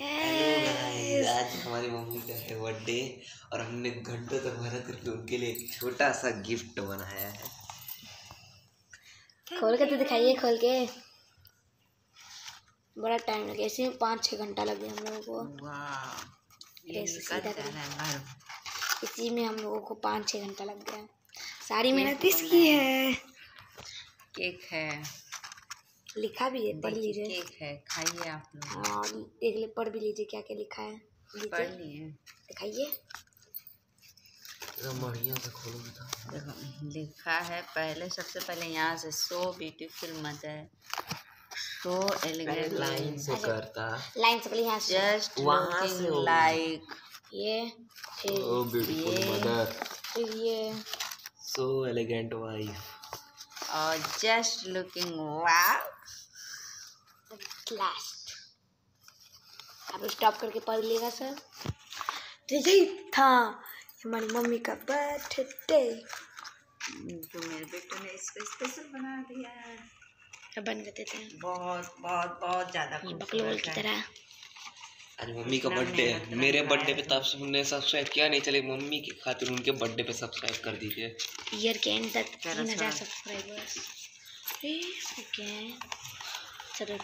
आज हमारी मम्मी का है बर्थडे और हमने घंटों तक मेहनत करके उनके लिए एक छोटा सा गिफ्ट बनाया है। खोल के तो दिखाइए खोल के। बड़ा टाइम लगे ऐसे पाँच छः घंटा लगे हम लोगों को। है। इसी में हम लोगों को पाँच छः घंटा लग गया। सारी मेहनत इसकी है। केक है। लिखा भी है पढ़ लीजिए। केक है खाइए आप लोग। और देख ले पढ़ भी लीजिए क्या क्या लिखा है। पढ़ लिए। दिखाइए। बता देखो लिखा है पहले सबसे पहले यहाँ से so beautiful mother so elegant line से करता। लाइन से पहले यहाँ से। जस्ट वहाँ से लाइक ये फिर ओ ब्यूटीफुल ये- मदर फिर ये। So elegant wife just looking wow last अब स्टॉप करके पढ़ लिएगा सर यही था हमारी मम्मी का बर्थडे तो मेरे बेटे ने इसको स्पेशल बना दिया। है बन देते हैं बहुत बहुत बहुत ज़्यादा बकलोल की तरह। आज मम्मी का बर्थडे है मेरे बर्थडे पे। तब से हमने सब्सक्राइब किया नहीं चले मम्मी की खातिर उनके बर्थडे पे सब्सक्राइब कर दीजिए ईयर के एंड तक तीन हज़ार। सब्सक्राइबर्स ओके चलो।